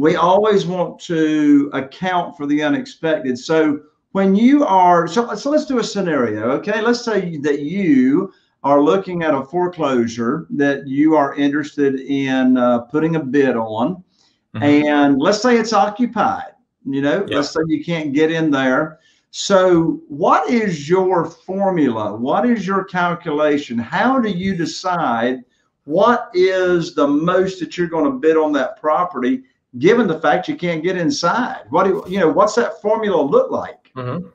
we always want to account for the unexpected. So when you are, so, so let's do a scenario, okay? Let's say that you are looking at a foreclosure that you are interested in uh, putting a bid on, mm-hmm. and let's say it's occupied. You know, yep. let's say you can't get in there. So, what is your formula? What is your calculation? How do you decide what is the most that you're going to bid on that property, given the fact you can't get inside? What do you know? What's that formula look like? Mm-hmm.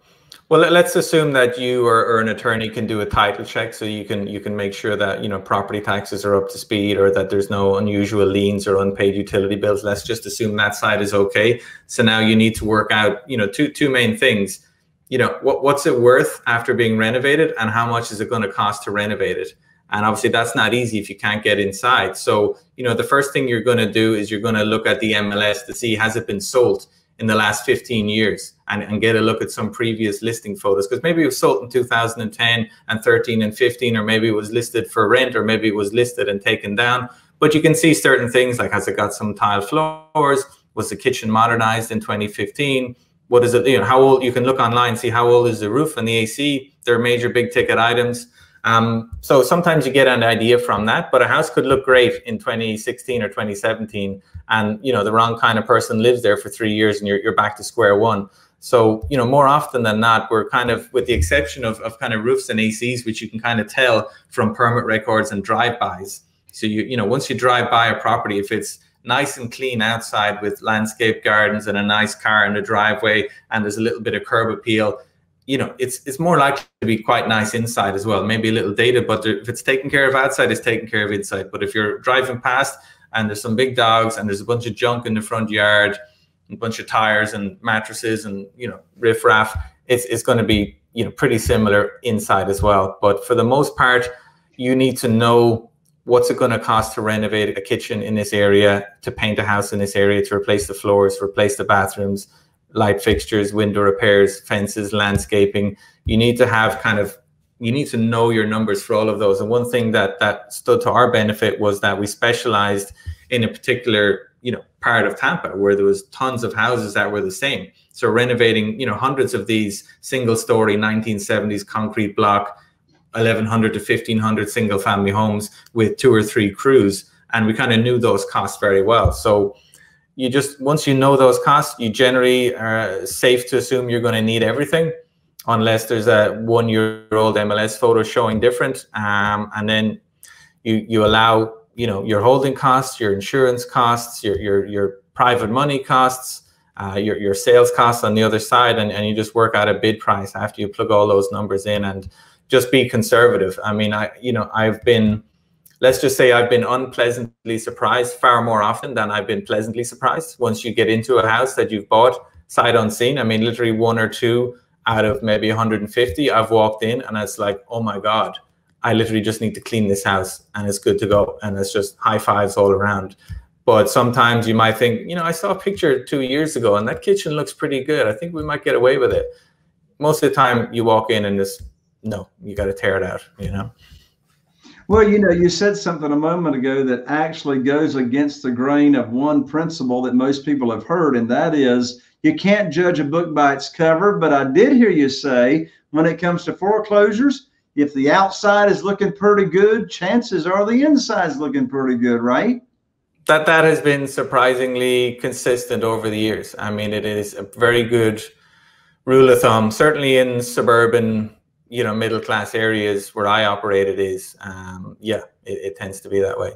Well, let's assume that you or, or, an attorney can do a title check, so you can you can make sure that you know property taxes are up to speed, or that there's no unusual liens or unpaid utility bills. Let's just assume that side is okay. So now you need to work out you know two two main things. You know what what's it worth after being renovated, and how much is it going to cost to renovate it? And obviously that's not easy if you can't get inside. So you know the first thing you're going to do is you're going to look at the MLS to see has it been sold in the last 15 years? And, and get a look at some previous listing photos. Because maybe it was sold in 2010 and 13 and 15 or maybe it was listed for rent or maybe it was listed and taken down. But you can see certain things like has it got some tile floors? Was the kitchen modernized in 2015 what is it you know how old you can look online see how old is the roof and the ac they're major big ticket items um, so sometimes you get an idea from that, but a house could look great in 2016 or 2017, and you know the wrong kind of person lives there for three years, and you're you're back to square one. So you know more often than not, we're kind of with the exception of of kind of roofs and ACs, which you can kind of tell from permit records and drive-bys. So you you know once you drive by a property, if it's nice and clean outside with landscape gardens and a nice car in the driveway, and there's a little bit of curb appeal you know, it's it's more likely to be quite nice inside as well. Maybe a little dated, but if it's taken care of outside, it's taken care of inside. But if you're driving past and there's some big dogs and there's a bunch of junk in the front yard, a bunch of tires and mattresses and you know riffraff, it's it's going to be you know pretty similar inside as well. But for the most part, you need to know what's it going to cost to renovate a kitchen in this area, to paint a house in this area, to replace the floors, replace the bathrooms light fixtures, window repairs, fences, landscaping. You need to have kind of you need to know your numbers for all of those. And one thing that that stood to our benefit was that we specialized in a particular you know part of Tampa where there was tons of houses that were the same. So renovating you know hundreds of these single story 1970s concrete block 1100 to 1500 single family homes with two or three crews and we kind of knew those costs very well. So you just once you know those costs, you generally are safe to assume you're going to need everything, unless there's a one-year-old MLS photo showing different, um, and then you you allow you know your holding costs, your insurance costs, your your your private money costs. Uh, your, your sales costs on the other side and, and you just work out a bid price after you plug all those numbers in and just be conservative i mean i you know i've been let's just say I've been unpleasantly surprised far more often than I've been pleasantly surprised. Once you get into a house that you've bought sight unseen, I mean, literally one or two out of maybe 150, I've walked in and it's like, oh my God, I literally just need to clean this house and it's good to go. And it's just high fives all around. But sometimes you might think, you know, I saw a picture two years ago and that kitchen looks pretty good. I think we might get away with it. Most of the time you walk in and this, no, you got to tear it out, you know? Well, you know, you said something a moment ago that actually goes against the grain of one principle that most people have heard, and that is you can't judge a book by its cover. But I did hear you say when it comes to foreclosures, if the outside is looking pretty good, chances are the inside is looking pretty good, right? That that has been surprisingly consistent over the years. I mean, it is a very good rule of thumb, certainly in suburban you know middle class areas where I operated is um, yeah it, it tends to be that way.